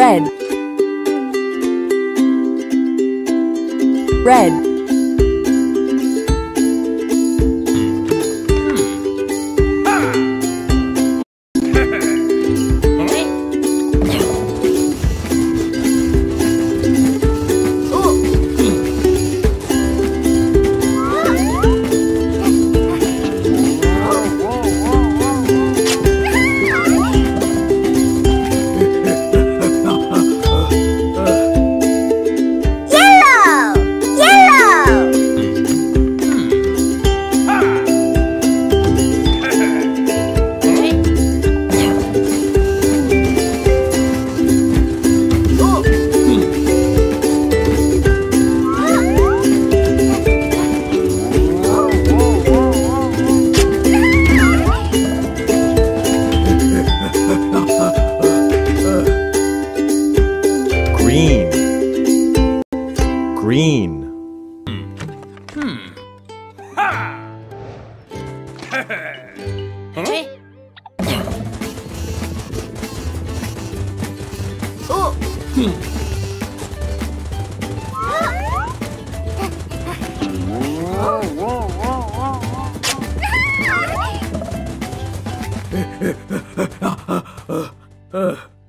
Red. Red. Green. Hmm. Oh! Hmm.